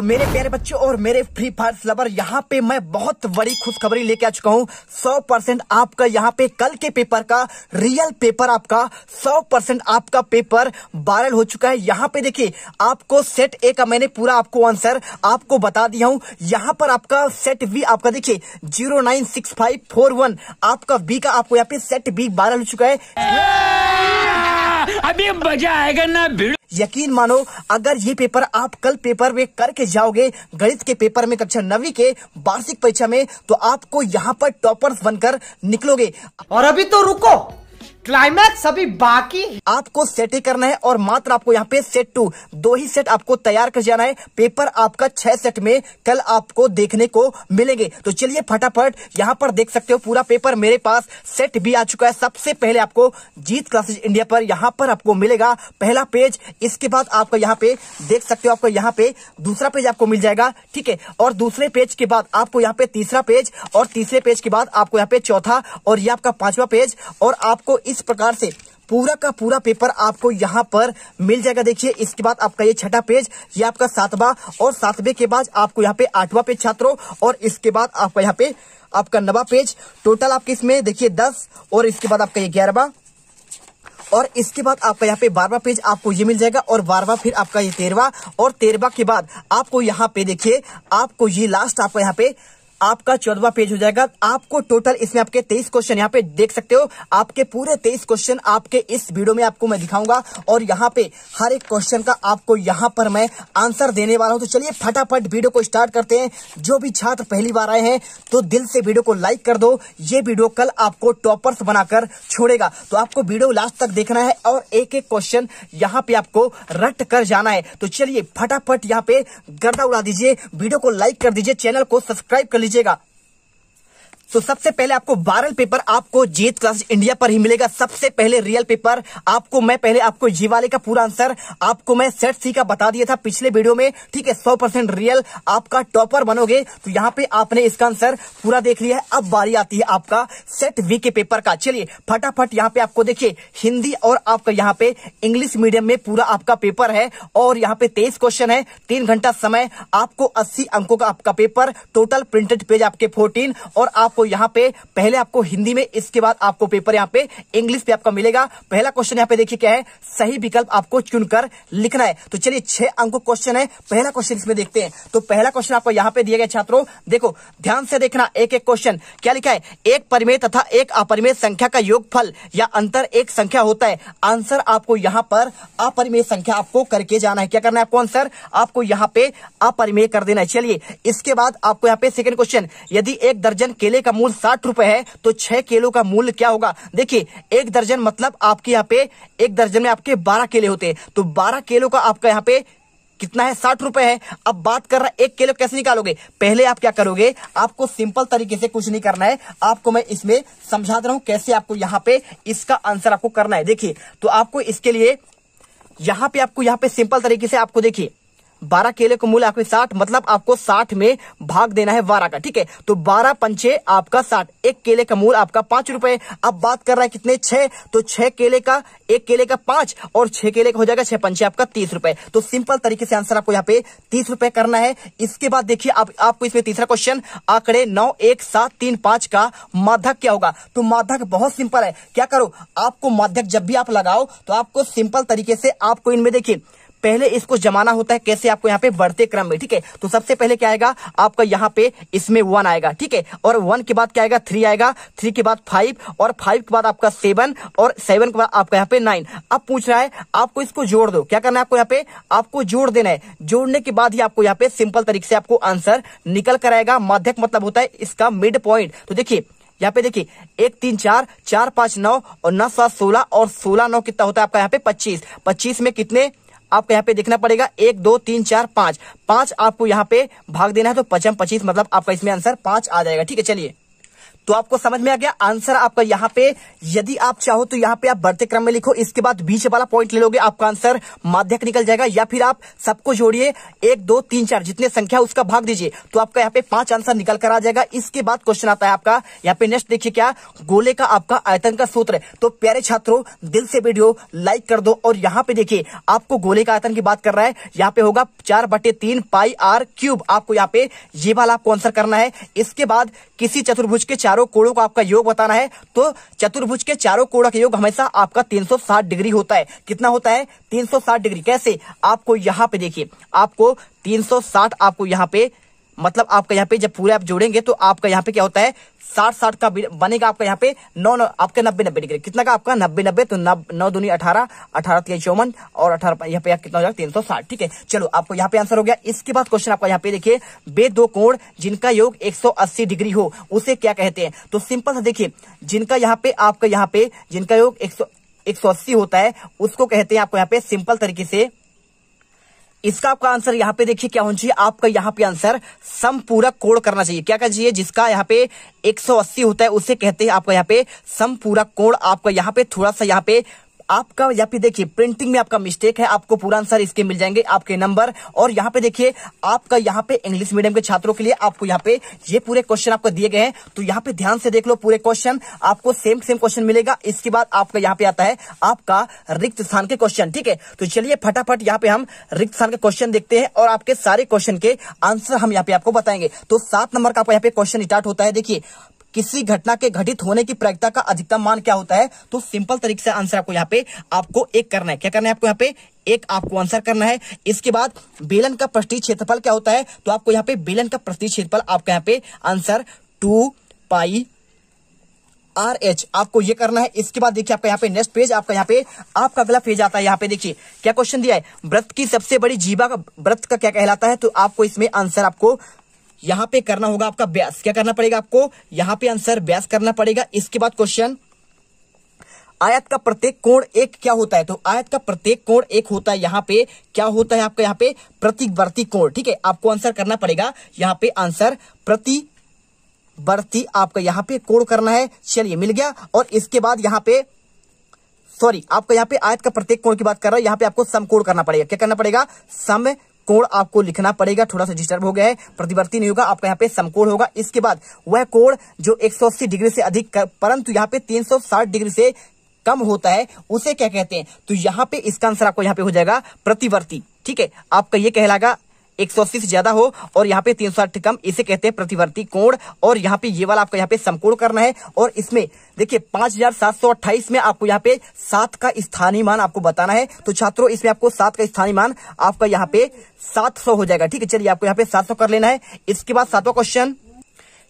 तो मेरे प्यारे बच्चों और मेरे फ्री फायर लवर यहाँ पे मैं बहुत बड़ी खुशखबरी लेके आ चुका हूँ। सौ परसेंट आपका यहाँ पे कल के पेपर का रियल पेपर आपका, सौ परसेंट आपका पेपर वायरल हो चुका है। यहाँ पे देखिए, आपको सेट ए का मैंने पूरा आपको आंसर आपको बता दिया हूँ। यहाँ पर आपका सेट बी आपका देखिए zero nine six five four one आपका बी का आपको यहाँ पे सेट बी वायरल हो चुका है। अभी मज़ा आएगा ना भिड़। यकीन मानो अगर ये पेपर आप कल पेपर में करके जाओगे गणित के पेपर में कक्षा नवी के वार्षिक परीक्षा में तो आपको यहाँ पर टॉपर्स बनकर निकलोगे। और अभी तो रुको। क्लाइमैक्स अभी बाकी आपको सेट ही करना है और मात्र आपको यहाँ पे सेट टू दो ही सेट आपको तैयार कर जाना है। पेपर आपका छह सेट में कल आपको देखने को मिलेंगे। तो चलिए फटाफट यहाँ पर देख सकते हो पूरा पेपर मेरे पास सेट भी आ चुका है। सबसे पहले आपको जीत क्लासेज इंडिया पर यहाँ पर आपको मिलेगा पहला पेज इसके बाद आपको यहाँ पे देख सकते हो आपको यहाँ पे दूसरा पेज आपको मिल जाएगा, ठीक है? और दूसरे पेज के बाद आपको यहाँ पे तीसरा पेज और तीसरे पेज के बाद आपको यहाँ पे चौथा और ये आपका पांचवा पेज और आपको इस प्रकार से पूरा का पूरा पेपर आपको यहाँ पर मिल जाएगा। देखिए, इसके बाद आपका ये छठा पेज, ये आपका सातवां और सातवें के बाद आपको यहाँ पे आठवां पेज छात्रों और इसके बाद आपका यहाँ पे आपका नवा पेज। टोटल आपके इसमें देखिए दस और इसके बाद आपका ये ग्यारहवा और इसके बाद आपका यहाँ पे बारवा पेज आपको ये मिल जाएगा और बारवा फिर आपका ये तेरवा और तेरवा के बाद आपको यहाँ पे देखिए, आपको ये लास्ट आपका यहाँ पे आपका चौदवा पेज हो जाएगा। आपको टोटल इसमें आपके तेईस क्वेश्चन यहाँ पे देख सकते हो। आपके पूरे तेईस क्वेश्चन आपके इस वीडियो में आपको मैं दिखाऊँगा। और यहाँ पे हर एक क्वेश्चन का आपको यहाँ पर मैं आंसर देने वाला हूँ। तो चलिए फटाफट वीडियो को स्टार्ट करते हैं। जो भी छात्र पहली बार आए हैं तो दिल से वीडियो को लाइक कर दो। ये वीडियो कल आपको टॉपर्स बनाकर छोड़ेगा। तो आपको वीडियो लास्ट तक देखना है और एक एक क्वेश्चन यहाँ पे आपको रट कर जाना है। तो चलिए फटाफट यहाँ पे गर्दा उड़ा दीजिए। वीडियो को लाइक कर दीजिए। चैनल को सब्सक्राइब कर 这个 तो सबसे पहले आपको वायरल पेपर आपको जीत क्लास इंडिया पर ही मिलेगा। सबसे पहले रियल पेपर आपको मैं पहले आपको जी वाले का पूरा आंसर आपको मैं सेट सी का बता दिया था पिछले वीडियो में। ठीक है, सौ परसेंट रियल आपका टॉपर बनोगे। तो यहाँ पे आपने इसका आंसर पूरा देख लिया है। अब बारी आती है आपका सेट वी के पेपर का। चलिए, फटाफट यहाँ पे आपको देखिए, हिंदी और आपका यहाँ पे इंग्लिश मीडियम में पूरा आपका पेपर है और यहाँ पे तेईस क्वेश्चन है, तीन घंटा समय, आपको अस्सी अंकों का आपका पेपर टोटल प्रिंटेड पेज आपके फोर्टीन और आपको आपको यहाँ पे, पहले आपको हिंदी में, इसके बाद आपको पेपर यहाँ पे इंग्लिश पे आपका मिलेगा। पहला क्वेश्चन यहाँ पे देखिए क्या है? सही विकल्प आपको चुनकर लिखना है। तो चलिए, छह अंकों क्वेश्चन है। पहला क्वेश्चन इसमें देखते हैं। तो पहला क्वेश्चन आपको यहाँ पे दिया गया छात्रों। देखो, ध्यान से देखना, एक एक क्वेश्चन क्या लिखा है? एक परिमेय तथा एक अपरिमेय संख्या का योगफल या अंतर एक संख्या होता है। आंसर आपको यहाँ पर अपरिमेय संख्या आपको करके जाना है। क्या करना है आपको आंसर? आपको यहाँ पे अपरिमेय कर देना है। चलिए, इसके बाद आपको यहाँ पे सेकंड क्वेश्चन यदि एक दर्जन केले का मूल्य साठ रुपए है तो छह केलो का मूल्य क्या होगा? देखिए, एक दर्जन मतलब आपके यहाँ पे, एक दर्जन में आपके बारह केले होते हैं। तो बारह किलो का आपका यहाँ पे कितना है? साठ रुपए है। अब बात कर रहा है, एक किलो कैसे निकालोगे? पहले आप क्या करोगे? आपको सिंपल तरीके से कुछ नहीं करना है। आपको मैं इसमें समझा रहा हूँ कैसे आपको यहाँ पे इसका आंसर आपको करना है। देखिए तो आपको इसके लिए यहाँ पे, आपको यहाँ पे सिंपल तरीके से आपको देखिए बारह केले का मूल्य आपके साठ मतलब आपको साठ में भाग देना है बारह का ठीक है? तो बारह पंचे आपका साठ एक केले का मूल आपका पाँच रुपए। अब बात कर रहा है कितने? छह। तो छह केले का एक केले का पाँच और छह केले का हो जाएगा छह पंचे आपका तीस रुपए। तो सिंपल तरीके से आंसर आपको यहाँ पे तीस रुपए करना है। इसके बाद देखिए आप, आपको इसमें तीसरा क्वेश्चन आंकड़े नौ एक सात तीन पाँच का माध्यक क्या होगा? तो माध्यक बहुत सिंपल है। क्या करो? आपको माध्यक जब भी आप लगाओ तो आपको सिंपल तरीके से आपको इनमें देखिए पहले इसको जमाना होता है कैसे आपको यहाँ पे बढ़ते क्रम में, ठीक है? तो सबसे पहले क्या आएगा? आपका यहाँ पे इसमें वन आएगा, ठीक है? और वन के बाद क्या आएगा? थ्री आएगा। थ्री के बाद फाइव और फाइव के बाद आपका सेवन और सेवन के बाद आपका यहाँ पे नाइन अब पूछ रहा है, आपको इसको जोड़ दो। क्या करना है आपको यहाँ पे? आपको जोड़ देना है। जोड़ने के बाद ही आपको यहाँ पे सिंपल तरीके से आपको आंसर निकल कर आएगा। माध्यक मतलब होता है इसका मिड पॉइंट तो देखिए, यहाँ पे देखिए, एक, तीन, चार चार, पाँच, नौ और नौ, सात, सोलह और सोलह, नौ कितना होता है आपका यहाँ पे? पच्चीस। पच्चीस में कितने? आपको यहाँ पे देखना पड़ेगा, एक, दो, तीन, चार, पाँच। पाँच आपको यहाँ पे भाग देना है तो पचम पच्चीस मतलब आपका इसमें आंसर पाँच आ जाएगा। ठीक है, चलिए। तो आपको समझ में आ गया? आंसर आपका यहाँ पे। यदि आप चाहो तो यहाँ पे आप बढ़ते क्रम में लिखो। इसके बाद बीच वाला पॉइंट ले लोगे, आपका आंसर माध्यक निकल जाएगा या फिर आप सबको जोड़िए। एक, दो, तीन, चार, जितने संख्या उसका भाग दीजिए। तो आपका यहाँ पे पाँच आंसर निकल कर आ जाएगा। इसके बाद क्वेश्चन आता है आपका। यहाँ पे नेक्स्ट देखिए क्या? गोले का आपका आयतन का सूत्र तो प्यारे छात्रों, दिल से वीडियो लाइक कर दो। और यहाँ पे देखिए, आपको गोले का आयतन की बात कर रहा है। यहाँ पे होगा चार बटे तीन पाई आर क्यूब। आपको यहाँ पे ये वाला आपको आंसर करना है। इसके बाद किसी चतुर्भुज के चारों कोणों का आपका योग बताना है तो चतुर्भुज के चारों कोणों का योग हमेशा आपका 360 डिग्री होता है। कितना होता है? 360 डिग्री। कैसे? आपको यहाँ पे देखिए, आपको 360 आपको यहाँ पे मतलब आपका यहाँ पे जब पूरे आप जोड़ेंगे तो आपका यहाँ पे क्या होता है? साठ साठ का बनेगा आपका यहाँ पे नौ नौ आपका नब्बे नब्बे डिग्री। कितना का आपका? नब्बे नब्बे तो नब, नौ दूनी अठारह अठारह तीन चौवन और अठारह यहाँ पे कितना हो जाएगा? तीन सौ साठ ठीक है? चलो आपको यहाँ पे आंसर हो गया। इसके बाद क्वेश्चन आपका यहाँ पे देखिए बे दो कोण जिनका योग एक सौ अस्सी डिग्री हो उसे क्या कहते हैं? तो सिंपल सा देखिए जिनका यहाँ पे आपका यहाँ पे जिनका योग एक सौ एक सौ अस्सी होता है उसको कहते हैं आपको यहाँ पे सिंपल तरीके से इसका आपका आंसर यहाँ पे देखिए क्या होना चाहिए। आपका यहाँ पे आंसर समपूरक कोण करना चाहिए। क्या करना चाहिए जिसका यहाँ पे 180 होता है, उसे कहते हैं आपका यहाँ पे समपूरक कोण आपका यहाँ पे थोड़ा सा यहाँ पे आपका यहाँ पे देखिए प्रिंटिंग में आपका मिस्टेक है, आपको पूरा आंसर इसके मिल जाएँगे आपके नंबर और यहाँ पे देखिए, आपका यहाँ पे इंग्लिश मीडियम के छात्रों के लिए आपको यहाँ पे ये पूरे क्वेश्चन आपको दिए गए हैं। तो यहाँ पे ध्यान से देख लो पूरे क्वेश्चन आपको सेम सेम क्वेश्चन मिलेगा। इसके बाद आपका यहाँ पे आता है आपका रिक्त स्थान के क्वेश्चन ठीक है? तो चलिए फटाफट यहाँ पे हम रिक्त स्थान के क्वेश्चन देखते हैं और आपके सारे क्वेश्चन के आंसर हम यहाँ पे आपको बताएँगे। तो सात नंबर का आपको यहाँ पे क्वेश्चन स्टार्ट होता है। देखिए किसी घटना के घटित होने की प्रायिकता का अधिकतम मान क्या होता है? तो सिंपल तरीके से आंसर आपको यहाँ पे आपको एक करना है। क्या करना है आपको यहाँ पे? एक आपको आंसर करना है। इसके बाद बेलन का प्रति क्षेत्रफल क्या होता है? तो आपको यहाँ पे बेलन का प्रति क्षेत्रफल आपका यहाँ पे answer two pi R H आपको ये करना है। इसके बाद देखिए आपका यहाँ पे नेक्स्ट पेज आपका यहाँ पे, आपका अगला पेज आता है। यहाँ पे देखिए, क्या क्वेश्चन दिया है? व्रत की सबसे बड़ी जीवा का, व्रत का क्या कहलाता है? तो आपको इसमें आंसर आपको यहाँ पे करना होगा आपका ब्यास क्या करना पड़ेगा आपको? यहाँ पे आंसर ब्यास करना पड़ेगा। इसके बाद क्वेश्चन आयत का प्रत्येक कोण एक क्या होता है? तो आयत का प्रत्येक कोण एक होता है यहाँ पे। क्या होता है आपका यहाँ पे? प्रतिवर्ती कोण। ठीक है? आपको आंसर करना पड़ेगा। यहाँ पे आंसर प्रति प्रतिवर्ती आपका यहाँ पे कोण करना है। चलिए, मिल गया। और इसके बाद यहाँ पे सॉरी आपका यहाँ पे आयत का प्रत्येक कोण की बात कर रहा है। यहाँ पे आपको समकोण करना पड़ेगा। क्या करना पड़ेगा? सम कोण आपको लिखना पड़ेगा, थोड़ा सा डिस्टर्ब हो गया है, प्रतिवर्ती नहीं होगा, आपका यहाँ पे समकोण होगा। इसके बाद वह कोड जो 180 डिग्री से अधिक परंतु यहाँ पे 360 डिग्री से कम होता है, उसे क्या कहते हैं? तो यहाँ पे इसका आंसर आपको यहाँ पे हो जाएगा प्रतिवर्ती। ठीक है, आपका ये कहलागा एक सौ अस्सी से ज़्यादा हो और यहाँ पे तीन सौ साठ कम, इसे कहते हैं प्रतिवर्ती कोण। और यहाँ पे ये वाला आपका यहाँ पे समकोण करना है। और इसमें देखिए, पाँच में आपको यहाँ पे सात का स्थानीय मान आपको बताना है। तो छात्रों, इसमें आपको सात का स्थानीय मान आपका यहाँ पे सात सौ हो जाएगा। ठीक है, चलिए आपको यहाँ पे सात सौ कर लेना है। इसके बाद सातवां क्वेश्चन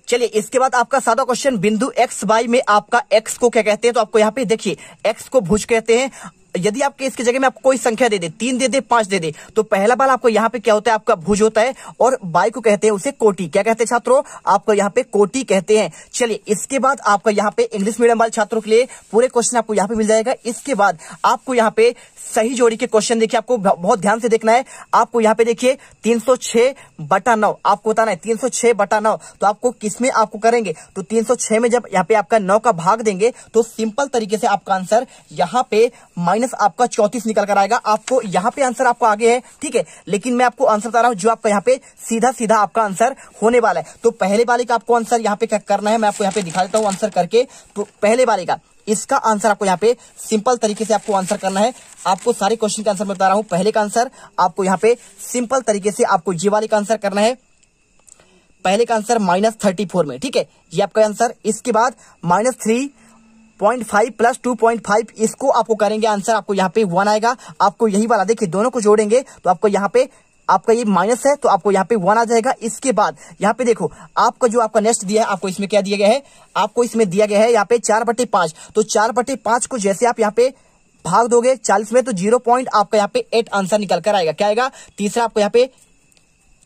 चलिए, इसके बाद आपका सादा क्वेश्चन बिंदु एक्स वाई में आपका एक्स को क्या कहते हैं? तो आपको यहाँ पे देखिए एक्स को भुज कहते हैं। यदि आपके इसकी जगह में आपको कोई संख्या दे दे, तीन दे दे, पाँच दे दे तो पहला बार आपको यहाँ पे क्या होता है? आपका भुज होता है और बाई को कहते हैं उसे कोटी। क्या कहते हैं छात्रों? आपको यहाँ पे कोटी कहते हैं। चलिए, इसके बाद आपका यहाँ पे इंग्लिश मीडियम वाले छात्रों के लिए पूरे क्वेश्चन आपको यहाँ पे मिल जाएगा। इसके बाद आपको यहाँ पे सही जोड़ी के क्वेश्चन देखिए, आपको बहुत ध्यान से देखना है। आपको यहाँ पे देखिए, तीन सौ छह बटा नौ, आपको बताना है, तीन सौ छह बटा नौ तो आपको किसमें आपको करेंगे? तो तीन सौ छह में जब यहाँ पे आपका नौ का भाग देंगे तो सिंपल तरीके से आपका आंसर यहाँ पे माइनस आपका चौतीस निकल कर आएगा। आपको यहाँ पे आंसर आपको आगे है, ठीक है? लेकिन मैं आपको आंसर बता रहा हूँ, जो आपका यहाँ पे सीधा सीधा आपका आंसर होने वाला है। तो पहले वाले का आपको आंसर यहाँ पे करना है, मैं आपको यहाँ पे दिखा देता हूँ आंसर करके। तो पहले वाले का इसका आंसर आपको यहाँ पे सिंपल तरीके से आपको आंसर करना है। आपको सारे क्वेश्चन का आंसर बता रहा हूँ। पहले का आंसर आपको यहाँ पे सिंपल तरीके से आपको ये वाले का आंसर करना है। पहले का आंसर माइनस थर्टी फोर में, ठीक है? ये आपका आंसर। इसके बाद minus three point five plus two point five, इसको आपको करेंगे आंसर। आपको यहाँ पे वन आएगा। आपको यही वाला, देखिए, दोनों को जोड़ेंगे तो आपको यहाँ पे आपका ये माइनस है तो आपको यहाँ पे वन आ जाएगा। इसके बाद, यहाँ पे देखो, आपका जो आपका नेक्स्ट दिया है, आपको इसमें क्या दिया गया है? आपको इसमें दिया गया है यहाँ पे चार बटे पाँच। तो चार बटे पाँच को जैसे आप यहाँ पे भाग दोगे चालीस में तो ज़ीरो पॉइंट आपका यहाँ पे एट आंसर निकल कर आएगा। क्या आएगा? तीसरा आपको यहाँ पे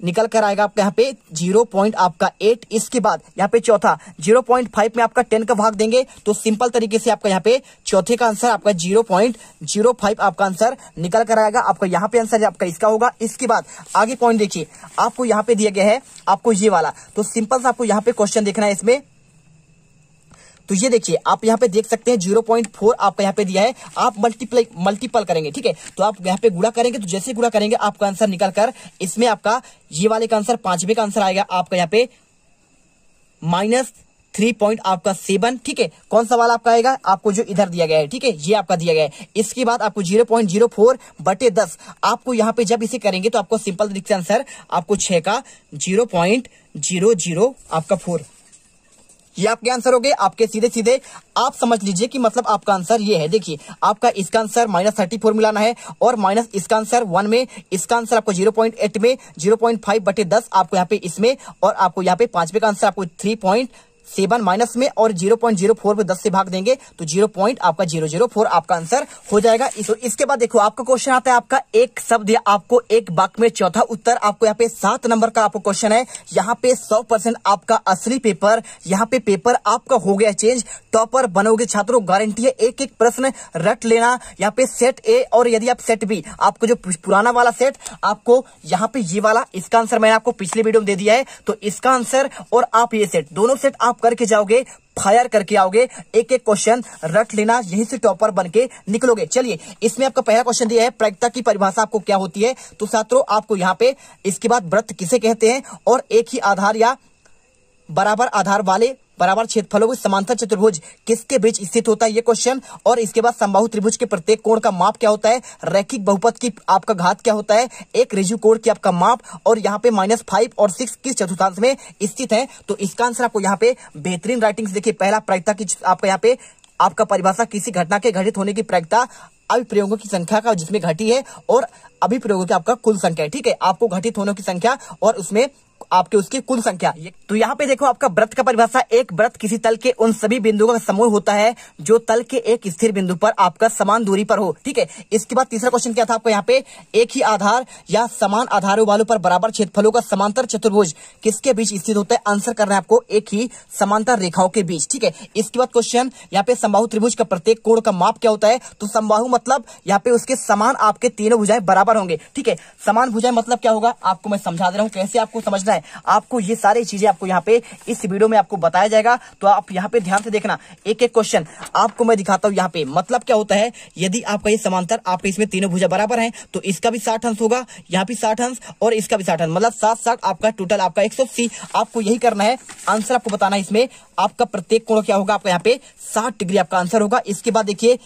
निकल कर आएगा आपका यहाँ पे ज़ीरो पॉइंट आपका एट, इसके बाद यहाँ पे चौथा, ज़ीरो पॉइंट फाइव में आपका टेन का भाग देंगे तो सिंपल तरीके से आपका यहाँ पे चौथे का आंसर, आपका ज़ीरो पॉइंट ज़ीरो फाइव आपका आंसर निकल कर आएगा, आपका यहाँ पे आंसर आपका इसका होगा, इसके बाद आगे पॉइंट देखिए, आपको यहाँ पे दिया गया है, आपको ये वाला तो सिंपल सा आपको यहाँ पे क्वेश्चन देखना है इसमें तो ये देखिए, आप यहाँ पे देख सकते हैं ज़ीरो पॉइंट फोर आपका यहाँ पे दिया है। आप मल्टीप्लाई मल्टीपल करेंगे, ठीक है? तो आप यहाँ पे गुड़ा करेंगे तो जैसे गुड़ा करेंगे, आपका आंसर निकल कर इसमें आपका ये वाले का आंसर पांचवे का आंसर आएगा, आपका यहाँ पे माइनस थ्री पॉइंट आपका सेवन ठीक है? कौन सा वाला आपका आएगा? आपको जो इधर दिया गया है, ठीक है? ये आपका दिया गया है। इसके बाद आपको ज़ीरो पॉइंट ज़ीरो फोर बटे दस, आपको यहाँ पे जब इसे करेंगे तो आपको सिंपल आंसर आपको छह का ज़ीरो पॉइंट ज़ीरो ज़ीरो आपका फोर ये आपके आंसर हो गए आपके सीधे सीधे। आप समझ लीजिए कि मतलब आपका आंसर ये है। देखिए, आपका इसका आंसर माइनस थर्टी फोर मिलाना है और माइनस इसका आंसर वन में, इसका आंसर आपको ज़ीरो पॉइंट एट में ज़ीरो पॉइंट फाइव बटे दस आपको यहाँ पे इसमें और आपको यहाँ पे पांचवे का आंसर आपको थ्री पॉइंट सेवन माइनस में और ज़ीरो पॉइंट ज़ीरो फोर में दस से भाग देंगे तो ज़ीरो पॉइंट आपका ज़ीरो ज़ीरो फोर आपका आंसर हो जाएगा। इस, इसके बाद देखो आपका क्वेश्चन आता है आपका एक शब्द या आपको एक वाक्य में चौथा उत्तर आपको यहाँ पे सात नंबर का आपको क्वेश्चन है। यहाँ पे सौ परसेंट आपका असली पेपर यहाँ पे पेपर आपका हो गया चेंज टॉपर बनोगे छात्रों गारंटी है एक एक प्रश्न रट लेना। यहाँ पे सेट ए और यदि आप सेट बी आपको जो पुराना वाला सेट आपको यहाँ पे ये वाला इसका आंसर मैंने आपको पिछले वीडियो में दे दिया है। तो इसका आंसर और आप ये सेट दोनों सेट आप करके जाओगे फायर करके आओगे एक एक क्वेश्चन रट लेना, यहीं से टॉपर बन के निकलोगे। चलिए, इसमें आपका पहला क्वेश्चन दिया है, प्रायिकता की परिभाषा आपको क्या होती है? तो छात्रों आपको यहाँ पे इसके बाद व्रत किसे कहते हैं? और एक ही आधार या बराबर आधार वाले बराबर क्षेत्रफलों के समांतर चतुर्भुज किसके बीच स्थित होता है? ये क्वेश्चन और इसके बाद संबाहु त्रिभुज के प्रत्येक कोण का माप क्या होता है? रैखिक बहुपद की आपका घात क्या होता है? एक रिजु कोण की आपका माप। और यहाँ पे माइनस फाइव और सिक्स किस चतुर्थांश में स्थित है? तो इसका आंसर आपको यहाँ पे बेहतरीन राइटिंग देखिए। पहला प्रायिकता की आपका यहाँ पे आपका परिभाषा किसी घटना के घटित होने की प्रायिकता, अभिप्रयोगों की संख्या का जिसमें घटी है, और अभिप्रयोगों की आपका कुल संख्या है। ठीक है? आपको घटित होने की संख्या और उसमें आपके उसकी कुल संख्या। तो यहाँ पे देखो आपका व्रत का परिभाषा, एक व्रत किसी तल के उन सभी बिंदुओं का समूह होता है, जो तल के एक स्थिर बिंदु पर आपका समान दूरी पर हो। ठीक है? इसके बाद तीसरा क्वेश्चन क्या था आपको यहाँ पे? एक ही आधार या समान आधारों वालों पर बराबर क्षेत्रफलों का समांतर चतुर्भुज किसके बीच स्थित होता है? आंसर करना है आपको एक ही समांतर रेखाओं के बीच। ठीक है? इसके बाद क्वेश्चन यहाँ पे संबाहु त्रिभुज का प्रत्येक कोण का माप क्या होता है? तो संबाहु मतलब यहाँ पे उसके समान आपके तीनों भुजाएँ बराबर होंगे। ठीक है? समान भुजाएँ मतलब क्या होगा? आपको मैं समझा दे रहा हूँ, कैसे आपको समझना है? आपको ये सारी चीज़ें आपको यहाँ पे इस वीडियो में आपको बताया जाएगा। तो आप यहाँ पे ध्यान से देखना। एक एक क्वेश्चन आपको मैं दिखाता हूँ यहाँ पे। मतलब क्या होता है? यदि आपका ये समांतर, आपके इसमें तीनों भुजा बराबर है तो इसका भी साठ अंश होगा, यहाँ भी साठ अंश और इसका भी साठ अंश। मतलब सात साठ आपका टोटल आपका एक आपको यही करना है। आंसर आपको बताना है इसमें। आपका प्रत्येक कोण क्या होगा? आपका यहाँ पे साठ डिग्री आपका आंसर होगा। इसके बाद देखिए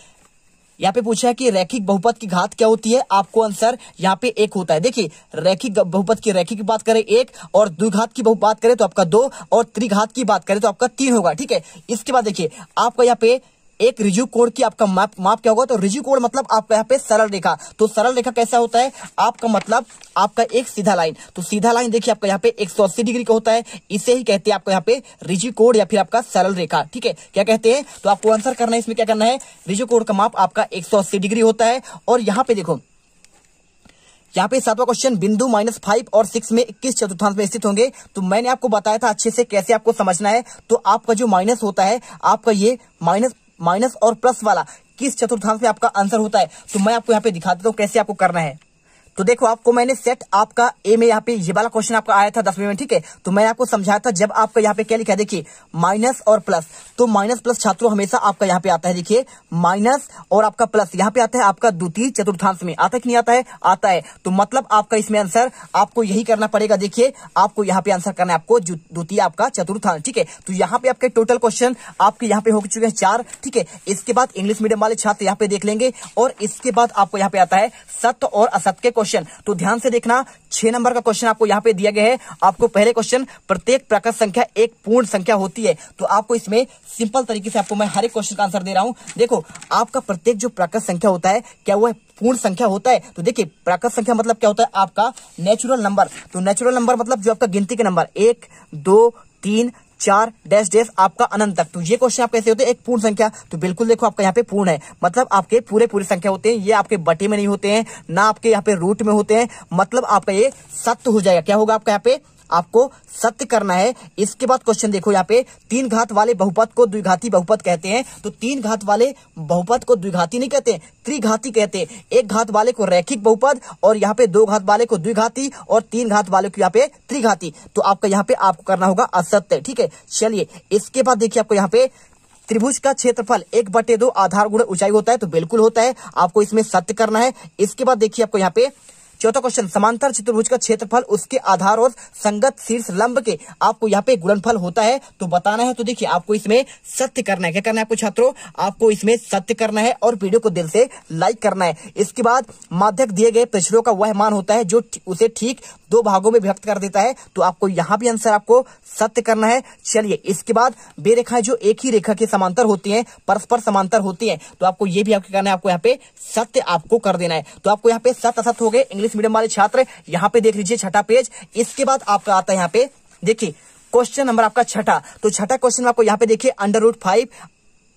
यहाँ पे पूछा है कि रैखिक बहुपद की घात क्या होती है? आपको आंसर यहाँ पे एक होता है। देखिए, रैखिक बहुपद की रैखिक की बात करें एक, और द्विघात की बात करें तो आपका दो, और त्रिघात की बात करें तो आपका तीन होगा। ठीक है? इसके बाद देखिए, आपका यहाँ पे एक रिजु कोड की आपका माप माप क्या होगा? तो रिजु कोण मतलब आपका यहाँ पे सरल रेखा। तो सरल रेखा कैसा होता है? आपका मतलब आपका एक सीधा लाइन। तो सीधा लाइन देखिए, आपका यहाँ पे 180 डिग्री का होता है। इसे ही कहते हैं आपको यहाँ पे रिजु कोण या फिर आपका सरल रेखा। ठीक है? क्या कहते हैं? तो आपको आंसर करना है, इसमें क्या करना है? रिजु कोण का माप आपका एक डिग्री होता है। और यहाँ पे देखो, यहाँ पे सातवां क्वेश्चन, बिंदु माइनस फाइव और सिक्स में इक्कीस चतुर्थांश में स्थित होंगे? तो मैंने आपको बताया था अच्छे से कैसे आपको समझना है। तो आपका जो माइनस होता है, आपका ये माइनस माइनस और प्लस वाला, किस चतुर्थांश में आपका आंसर होता है? तो मैं आपको यहाँ पे दिखा देता हूँ कैसे आपको करना है। तो देखो, आपको मैंने सेट आपका ए में यहाँ पे ये वाला क्वेश्चन आपका आया था दसवीं में, ठीक है? तो मैंने आपको समझाया था जब आपका यहाँ पे क्या लिखा है, देखिए माइनस और प्लस तो माइनस प्लस छात्रों हमेशा आपका यहाँ पे आता है, देखिए माइनस और आपका प्लस यहाँ पे आता है आपका द्वितीय, चतुर्थांश में। आता कि नहीं आता है? आता है। तो मतलब आपका इसमें आंसर आपको यही करना पड़ेगा, देखिए, आपको यहाँ पे आंसर करना है आपको द्वितीय आपका चतुर्थांश, ठीक है? तो यहाँ पे आपके टोटल क्वेश्चन आपके यहाँ पे हो चुके हैं चार, ठीक है? इसके बाद इंग्लिश मीडियम वाले छात्र यहाँ पे देख लेंगे और इसके बाद आपको यहाँ पे आता है सत्य और असत्य के क्वेश्चन तो ध्यान से देखना, छह नंबर का क्वेश्चन आपको यहाँ पे दिया गया है। आपको पहले क्वेश्चन प्रत्येक प्रकट संख्या एक पूर्ण संख्या होती है। तो आपको इसमें सिंपल तरीके से आपको मैं हर एक क्वेश्चन का आंसर दे रहा हूँ। देखो, आपका प्रत्येक जो प्रकट संख्या होता है, क्या वो पूर्ण संख्या होता है? तो देखिए प्राकृत संख्या मतलब क्या होता है? आपका नेचुरल नंबर तो नेचुरल नंबर मतलब जो आपका गिनती के नंबर एक, दो, तीन चार डैश डैश आपका अनंत तक। तो ये क्वेश्चन आप कैसे होते हैं? एक पूर्ण संख्या। तो बिल्कुल देखो, आपका यहाँ पे पूर्ण है। मतलब आपके पूरे पूरे संख्या होते हैं। ये आपके बटे में नहीं होते हैं, ना आपके यहाँ पे रूट में होते हैं। मतलब आपका ये सत्य हो जाएगा। क्या होगा आपका यहाँ पे? आपको सत्य करना है। इसके बाद क्वेश्चन देखो यहाँ पे, तीन घात वाले बहुपद को द्विघाती बहुपद कहते हैं। तो तीन घात वाले बहुपद को द्विघाती नहीं कहते, त्रिघाती कहते हैं। एक घात वाले को रैखिक बहुपद और यहाँ पे दो घात वाले को द्विघाती और तीन घात वाले को यहाँ पे त्रिघाती। तो आपका यहाँ पे आपको करना होगा असत्य, ठीक है? चलिए, इसके बाद देखिए आपको यहाँ पे त्रिभुज का क्षेत्रफल, एक बटे दो आधार गुण ऊंचाई होता है तो बिल्कुल होता है। आपको इसमें सत्य करना है। इसके बाद देखिए आपको यहाँ पे चौथा क्वेश्चन समांतर चतुर्भुज का क्षेत्रफल, उसके आधार और संगत शीर्ष लंब के आपको यहाँ पे गुणनफल होता है। तो बताना है तो देखिए, आपको इसमें सत्य करना है। क्या करना है आपको छात्रों? आपको इसमें सत्य करना है और वीडियो को दिल से लाइक करना है। इसके बाद माध्यक दिए गए पिछड़ों का वह मान होता है जो उसे ठीक दो भागों में व्यक्त कर देता है तो आपको यहाँ भी आंसर आपको सत्य करना है। चलिए, इसके बाद बेरेखाएँ जो एक ही रेखा के समांतर होती हैं, परस्पर समांतर होती हैं तो आपको ये भी आपको करना है, आपको यहाँ पे सत्य आपको कर देना है। तो आपको यहाँ पे सत्य असत्य हो गए, इंग्लिश मीडियम वाले छात्र, यहाँ पे देख लीजिए छठा पेज। इसके बाद आपका आता है यहाँ पे, देखिए क्वेश्चन नंबर आपका छठा। तो छठा क्वेश्चन आपको यहाँ पे देखिए under root five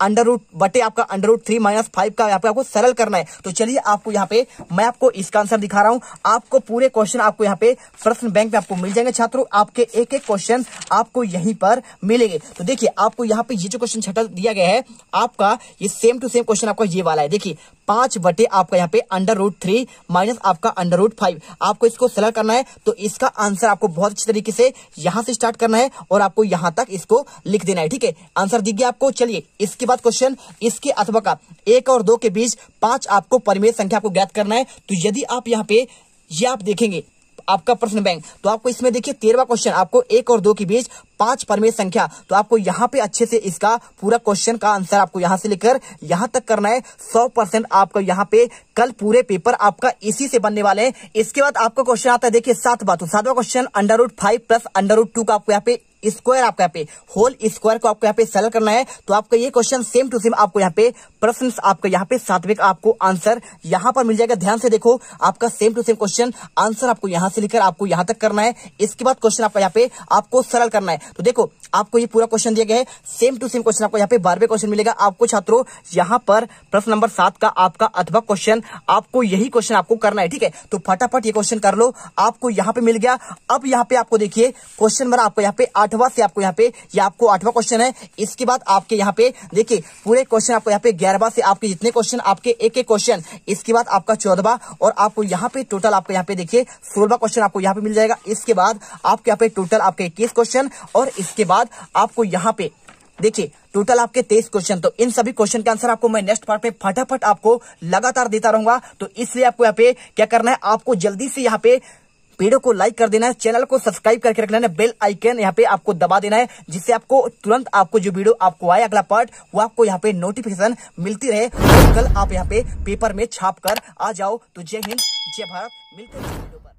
under root बटे आपका under root three minus five का पे आपको सरल करना है। तो चलिए आपको यहाँ पे मैं आपको इसका आंसर दिखा रहा हूँ। आपको पूरे क्वेश्चन आपको यहाँ पे प्रश्न बैंक में आपको मिल जाएँगे छात्रों। आपके एक एक क्वेश्चन आपको यहीं पर मिलेंगे। तो देखिए, आपको यहाँ पे ये जो क्वेश्चन छठा दिया गया है, आपका ये सेम टू सेम क्वेश्चन आपका ये वाला है। देखिए पाँच बटे आपका यहाँ पे अंडर रूट थ्री माइनस आपका अंडर रूट फाइव आपको इसको सरल करना है तो इसका आंसर आपको बहुत अच्छी तरीके से यहाँ से स्टार्ट करना है और आपको यहाँ तक इसको लिख देना है, ठीक है? आंसर दिख गया आपको? चलिए, इसके बाद क्वेश्चन इसके अथवा का एक और दो के बीच पाँच आपको परिमेय संख्या आपको ज्ञात करना है। तो यदि आप यहाँ पे, ये आप देखेंगे आपका प्रश्न बैंक। तो आपको इसमें देखिए तेरवा क्वेश्चन आपको एक और दो के बीच पाँच परमेय संख्या। तो आपको यहाँ पे अच्छे से इसका पूरा क्वेश्चन का आंसर आपको यहाँ से लेकर यहाँ तक करना है। सौ परसेंट आपको यहाँ पे कल पूरे पेपर आपका इसी से बनने वाले हैं। इसके बाद आपका क्वेश्चन आता है, देखिए, सात बात। सातवा question under root five plus under root two का आपको यहाँ पे स्क्वायर आपको यहाँ पे होल स्क्वायर को आपको यहाँ पे सरल करना है। तो आपका ये क्वेश्चन सेम टू सेम आपको यहाँ पे प्रश्न आपको यहाँ पे सातवें का आपको आंसर यहाँ पर मिल जाएगा। ध्यान से देखो, आपका same to same question answer आपको यहाँ से लेकर आपको यहाँ तक करना है। इसके बाद क्वेश्चन आपका यहाँ पे आपको सरल करना है। तो देखो, आपको ये पूरा क्वेश्चन दिया गया है। सेम टू सेम क्वेश्चन आपको यहाँ पे बारहवें क्वेश्चन मिलेगा। आपको छात्रों, यहाँ पर प्रश्न नंबर सात का आपका अथवा क्वेश्चन आपको यही क्वेश्चन आपको करना है। ठीक है? तो फटाफट ये क्वेश्चन कर लो। आपको यहाँ पे मिल गया। अब यहाँ पे आपको देखिए क्वेश्चन नंबर आपको यहाँ पे आठवां से आपको यहाँ पे, ये आपको आठवां क्वेश्चन है। इसके बाद आपके यहाँ पे, देखिए, पूरे क्वेश्चन आपको यहाँ पे ग्यारहवा से आपके जितने क्वेश्चन आपके एक एक क्वेश्चन इसके बाद आपका चौदहवा और आपको यहाँ पे टोटल आपको यहाँ पे, देखिए सोलवा क्वेश्चन आपको यहाँ पे मिल जाएगा। इसके बाद आपके यहाँ पे टोटल आपके इक्कीस क्वेश्चन और इसके बाद आपको यहाँ पे, देखिए टोटल आपके तेईस क्वेश्चन तो इन सभी क्वेश्चन के आंसर आपको मैं नेक्स्ट पार्ट में फटाफट आपको लगातार देता रहूँगा। तो इसलिए आपको यहाँ पे क्या करना है, आपको जल्दी से यहाँ पे वीडियो को लाइक कर देना है, चैनल को सब्सक्राइब करके रख लेना है बेल आइकन यहाँ पे आपको दबा देना है, जिससे आपको तुरंत आपको जो वीडियो आपको आए, अगला पार्ट, वो आपको यहाँ पे नोटिफिकेशन मिलती रहे कल आप यहाँ पे पेपर में छाप कर आ जाओ। तो जय हिंद, जय भारत, मिलते